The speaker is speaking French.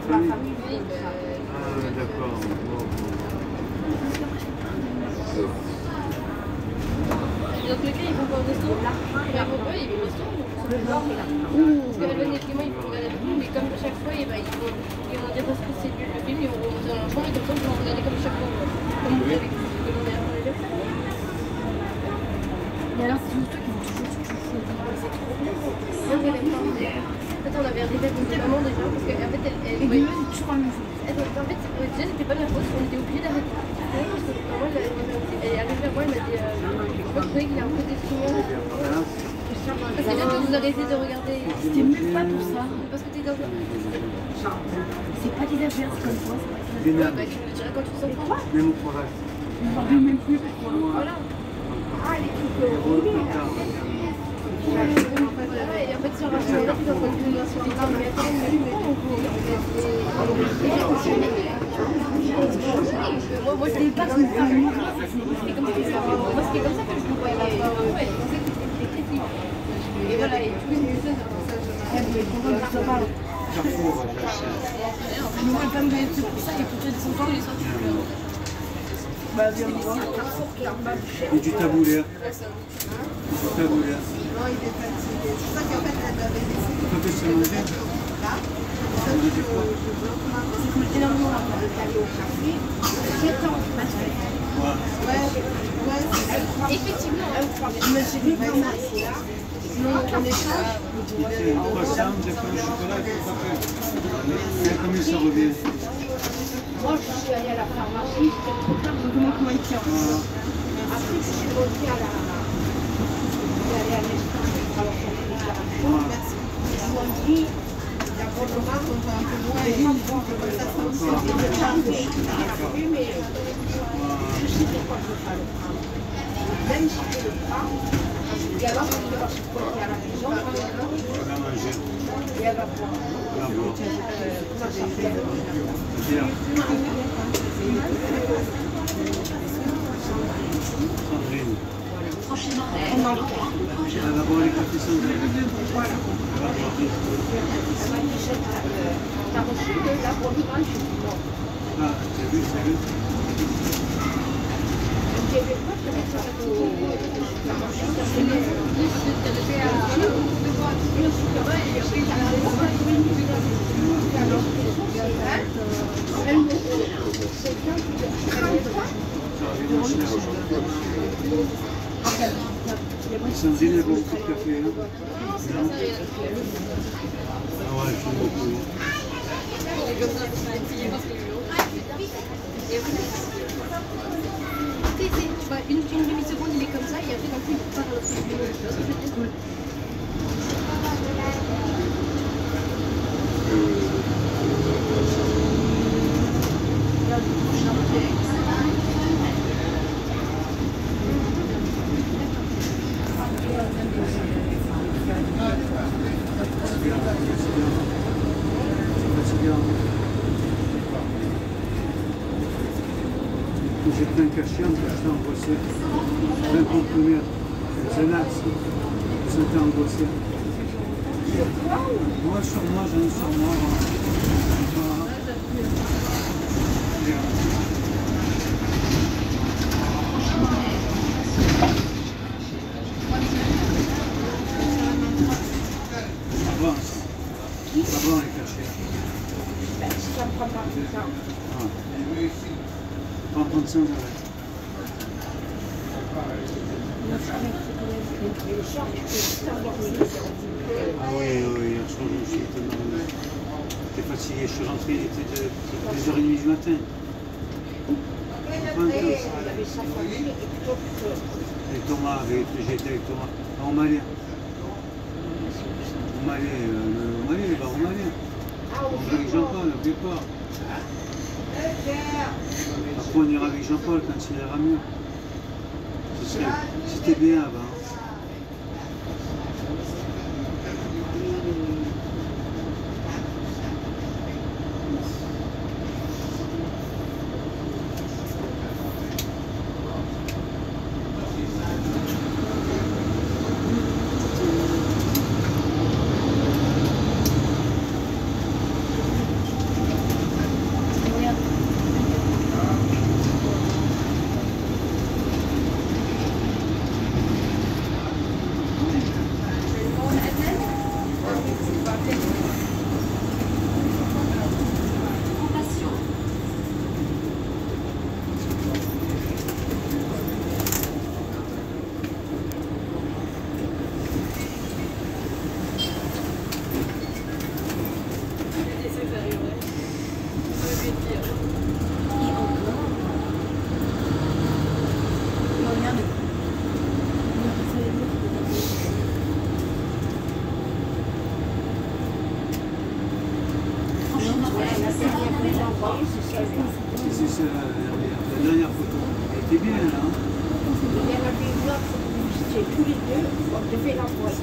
ta famille Oui, bah, Ah, d'accord. Tous les cas, ils vont pas au pas, ils vont au resto. Parce que le comme à chaque fois, eh ben, ils, vont, ils vont dire parce que c'est nul le film, ils vont remonter dans leur chambre, et comme ça, ils vont regarder comme chaque fois. Comme vous avez demandé avant les gens. Mais alors, c'est juste toi qui vont toujours se chauffer. C'est trop bien. Non, mais elle aime pas. Maman déjà, parce qu'en fait, elle. elle Et la En fait, euh, déjà, c'était pas de ma faute, on était obligés d'arrêter. Parce que quand moi, elle elle est arrivée vers moi, elle m'a dit euh, Moi, je trouvais qu'il est un peu décevant. Voilà. C'est bien de vous arrêter de regarder. C'était même pas pour ça. Parce que t'es dans un. C'est pas des affaires, c'est comme bah, tu quand tu sors le droit. même au travail. On ne parle même plus. Voilà. Heureux, plus tard. Voilà, et en fait, sur un chemin, t'es dans une conversation. Mais attends, mais Moi, moi, je l'ai pas comme ça. Moi, c'était comme ça que je Moi, c'était comme ça que je le voyais. Ouais, je pensais que c'était critique. Et voilà, et tout le monde Elle voulait qu'on va se parler. Carrefour, j'ai acheté. Mais moi, elle va me donner c'est pour ça, et pour te dire son temps, les sorties. Bah, viens me voir. Et du taboulé. Quand tu sais manger Ça me dit quoi Énormément là. Ouais. Effectivement, Mais j'ai vu comment. non, on est pas. C'est un croissant, des pains au chocolat, et tout après. Et combien ça Moi, je suis allée à la pharmacie, j'étais trop plein de Comment il tient. Après, je suis à la. Je suis allée à l'Espagne, alors qu'on est déjà à Voilà. Ils m'ont dit, d'abord, on va un peu loin, et pas prendre comme ça, ça me fait de chanter. Oui, mais je sais pourquoi je ne veux pas le prendre. Même si je le prends, et alors, je vais se porter à la maison, On va manger. et elle va prendre. On va boire. Euh, comment ça s'appelle Bière. Sandrine. Elle va boire les cafés Sandrine. Elle va boire. Elle m'a dit, c'est, euh, t'as reçu l'abonnement Je dis non. Ah, t'as vu, t'as vu Je ne pas te mettre ça au- une, une demi-seconde, il est comme ça, et après, d'un coup, il part à l'autre bout du monde. Tu vois ce que je veux dire C'est fatigant. J'ai pris un cachet en j'étais angoissé. Un comprimé. Xanax. Angoissé. Moi, sur moi, j'en ai sur moi. Voilà. Avance. Les cachets. Ben, prend pas. Ah. Prends 35 arrête. Et le soir, tu peux t'endormir. Ah oui, oui, me suis tellement... J'étais fatigué, je suis rentré, il était de 2h30 du matin. Avait sa famille et plutôt que Avec Thomas, avec, j'étais avec Thomas. En Malien. Au euh, au Malien, il va au avec Jean-Paul, n'oublie pas. Après, on ira avec Jean-Paul quand il ira mieux. C'était bien avant. c'est la, dernière photo. Elle était bien là. Il y avait une autre, vous tous les deux, Je ne sais pas pourquoi